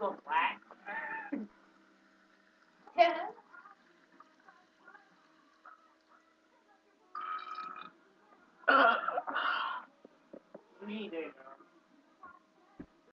go black. Yeah. Me there, girl.